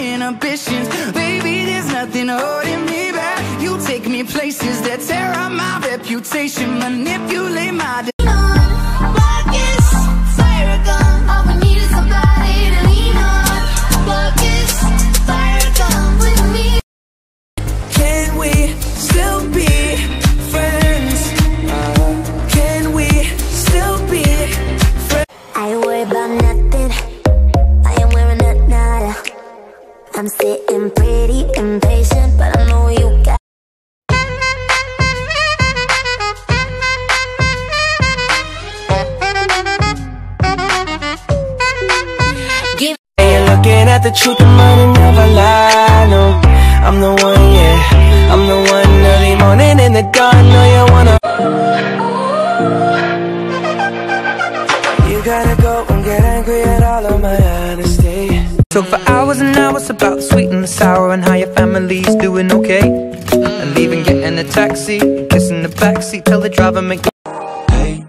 inhibitions. Baby, there's nothing holding me back. You take me places that tear up my reputation, manipulate my. Marcus, fire I'm sitting pretty impatient, but I know you got. You're looking at the truth, the money never lie. No, I'm the one, yeah. I'm the one early morning in the dawn. Know you wanna. You gotta go and get angry at all of my honesty. Talk for hours and hours about the sweet and the sour and how your family's doing okay. And leaving, getting a taxi, kissing the backseat, tell the driver make. Hey,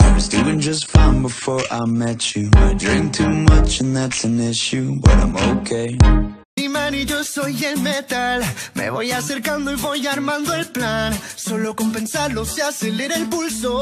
I was doing just fine before I met you. I drink too much and that's an issue, but I'm okay. man y yo soy el metal. Me voy acercando y voy armando el plan. Solo con pensarlo se acelera el pulso.